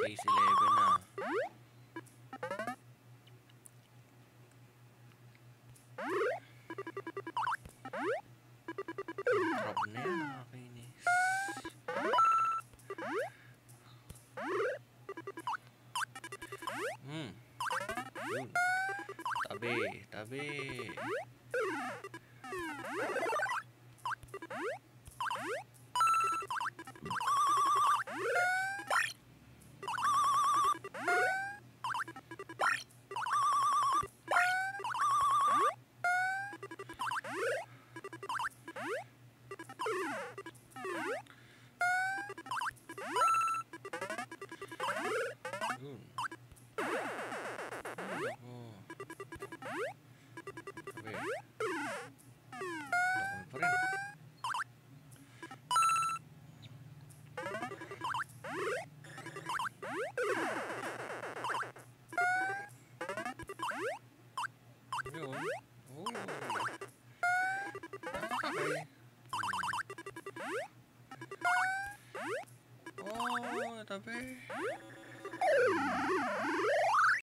Phase 11 na. Trap na yan, nakakainis. Hmm. Tabi, tabi. 음. Oh, tabi.